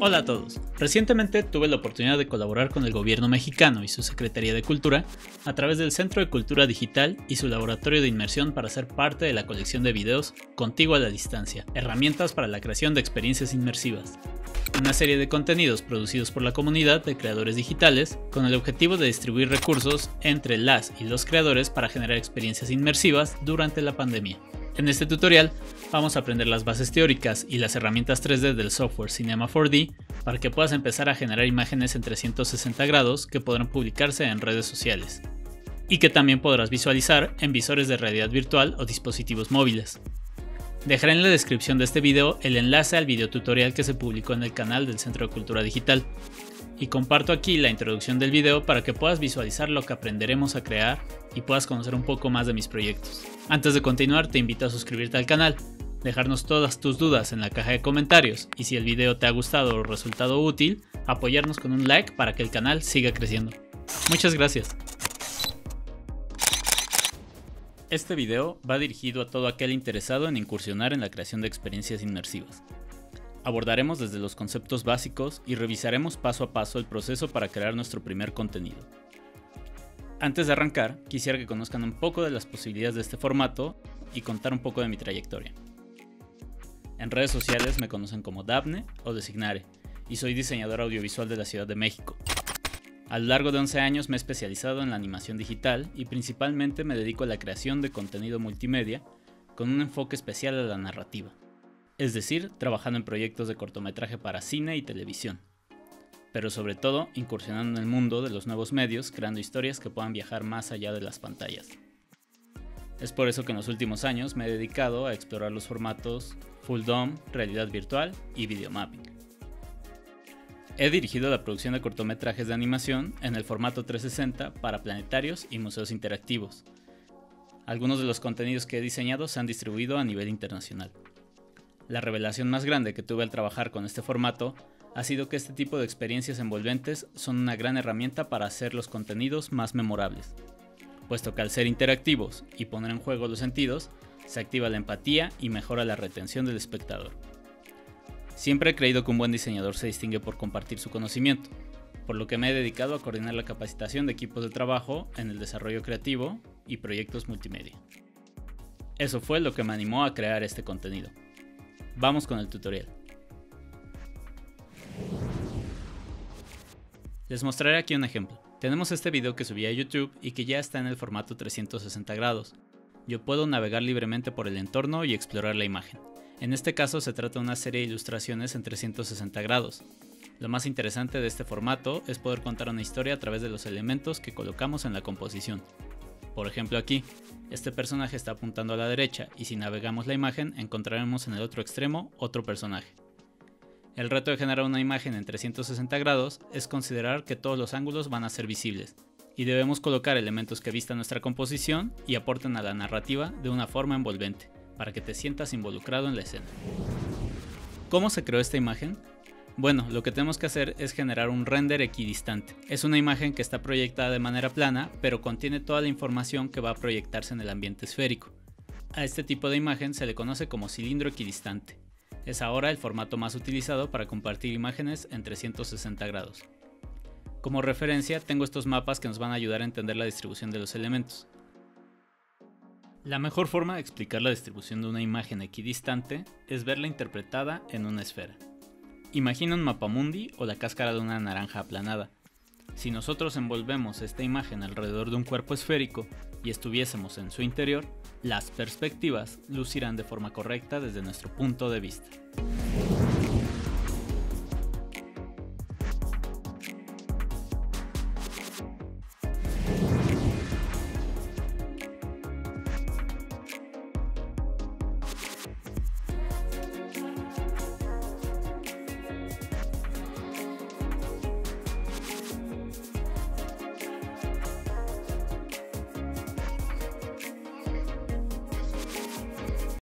Hola a todos. Recientemente tuve la oportunidad de colaborar con el gobierno mexicano y su Secretaría de Cultura a través del Centro de Cultura Digital y su laboratorio de inmersión para ser parte de la colección de videos Contigo a la Distancia, herramientas para la creación de experiencias inmersivas. Una serie de contenidos producidos por la comunidad de creadores digitales con el objetivo de distribuir recursos entre las y los creadores para generar experiencias inmersivas durante la pandemia. En este tutorial vamos a aprender las bases teóricas y las herramientas 3D del software Cinema 4D para que puedas empezar a generar imágenes en 360 grados que podrán publicarse en redes sociales y que también podrás visualizar en visores de realidad virtual o dispositivos móviles. Dejaré en la descripción de este video el enlace al video tutorial que se publicó en el canal del Centro de Cultura Digital y comparto aquí la introducción del video para que puedas visualizar lo que aprenderemos a crear y puedas conocer un poco más de mis proyectos. Antes de continuar te invito a suscribirte al canal, dejarnos todas tus dudas en la caja de comentarios y si el video te ha gustado o resultado útil, apoyarnos con un like para que el canal siga creciendo. Muchas gracias. Este video va dirigido a todo aquel interesado en incursionar en la creación de experiencias inmersivas. Abordaremos desde los conceptos básicos y revisaremos paso a paso el proceso para crear nuestro primer contenido. Antes de arrancar, quisiera que conozcan un poco de las posibilidades de este formato y contar un poco de mi trayectoria. En redes sociales me conocen como Daphne o Designare y soy diseñador audiovisual de la Ciudad de México. A lo largo de 11 años me he especializado en la animación digital y principalmente me dedico a la creación de contenido multimedia con un enfoque especial a la narrativa es decir, trabajando en proyectos de cortometraje para cine y televisión, pero sobre todo incursionando en el mundo de los nuevos medios, creando historias que puedan viajar más allá de las pantallas. Es por eso que en los últimos años me he dedicado a explorar los formatos Full Dome, realidad virtual y videomapping. He dirigido la producción de cortometrajes de animación en el formato 360 para planetarios y museos interactivos. Algunos de los contenidos que he diseñado se han distribuido a nivel internacional. La revelación más grande que tuve al trabajar con este formato ha sido que este tipo de experiencias envolventes son una gran herramienta para hacer los contenidos más memorables, puesto que al ser interactivos y poner en juego los sentidos, se activa la empatía y mejora la retención del espectador. Siempre he creído que un buen diseñador se distingue por compartir su conocimiento, por lo que me he dedicado a coordinar la capacitación de equipos de trabajo en el desarrollo creativo y proyectos multimedia. Eso fue lo que me animó a crear este contenido. Vamos con el tutorial. Les mostraré aquí un ejemplo. Tenemos este video que subí a YouTube y que ya está en el formato 360 grados. Yo puedo navegar libremente por el entorno y explorar la imagen. En este caso se trata de una serie de ilustraciones en 360 grados. Lo más interesante de este formato es poder contar una historia a través de los elementos que colocamos en la composición. Por ejemplo aquí, este personaje está apuntando a la derecha y si navegamos la imagen encontraremos en el otro extremo otro personaje. El reto de generar una imagen en 360 grados es considerar que todos los ángulos van a ser visibles y debemos colocar elementos que vistan nuestra composición y aporten a la narrativa de una forma envolvente, para que te sientas involucrado en la escena. ¿Cómo se creó esta imagen? Bueno, lo que tenemos que hacer es generar un render equidistante. Es una imagen que está proyectada de manera plana, pero contiene toda la información que va a proyectarse en el ambiente esférico. A este tipo de imagen se le conoce como cilindro equidistante. Es ahora el formato más utilizado para compartir imágenes en 360 grados. Como referencia tengo estos mapas que nos van a ayudar a entender la distribución de los elementos. La mejor forma de explicar la distribución de una imagen equidistante es verla interpretada en una esfera. Imagina un mapamundi o la cáscara de una naranja aplanada. Si nosotros envolvemos esta imagen alrededor de un cuerpo esférico y estuviésemos en su interior, las perspectivas lucirán de forma correcta desde nuestro punto de vista.